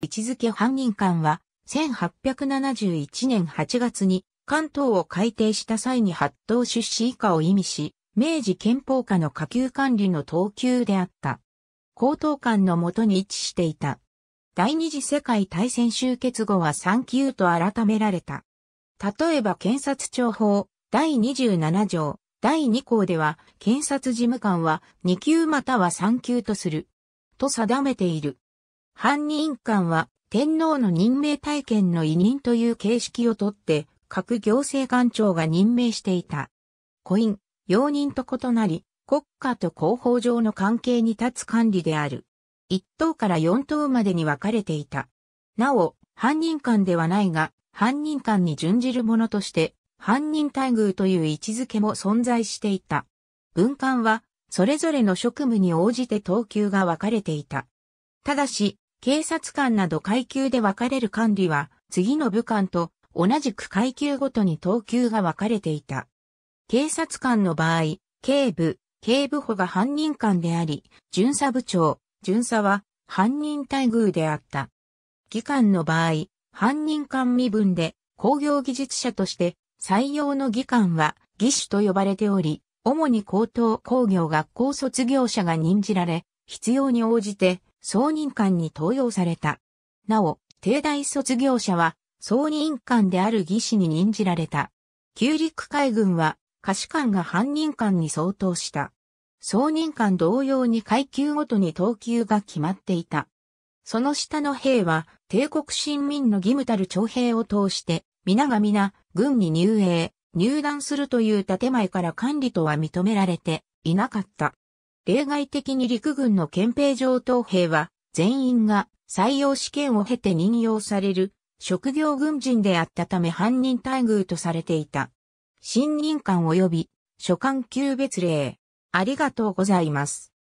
位置づけ犯人官は、1871年8月に関東を改定した際に八等出資以下を意味し、明治憲法下の下級管理の等級であった。高等官のもとに位置していた。第二次世界大戦終結後は3級と改められた。例えば検察庁法第27条第2項では検察事務官は2級または3級とする。と定めている。犯人官は天皇の任命体験の委任という形式をとって各行政官庁が任命していた。コイン、容認と異なり、国家と広報上の関係に立つ管理である。1等から4等までに分かれていた。なお、犯人官ではないが、犯人官に準じるものとして、犯人待遇という位置づけも存在していた。文官は、それぞれの職務に応じて等級が分かれていた。ただし、警察官など階級で分かれる管理は、次の部官と同じく階級ごとに等級が分かれていた。警察官の場合、警部、警部補が犯人官であり、巡査部長、巡査は犯人待遇であった。議官の場合、犯人官身分で工業技術者として採用の議官は技手と呼ばれており、主に高等工業学校卒業者が任じられ、必要に応じて総任官に登用された。なお、帝大卒業者は総任官である技師に任じられた。旧陸海軍は下士官が犯人官に相当した。総任官同様に階級ごとに等級が決まっていた。その下の兵は、帝国新民の義務たる徴兵を通して、皆が皆、軍に入営、入団するという建前から管理とは認められていなかった。例外的に陸軍の憲兵上等兵は、全員が採用試験を経て任用される職業軍人であったため犯人待遇とされていた。新任官及び所管級別例。ありがとうございます。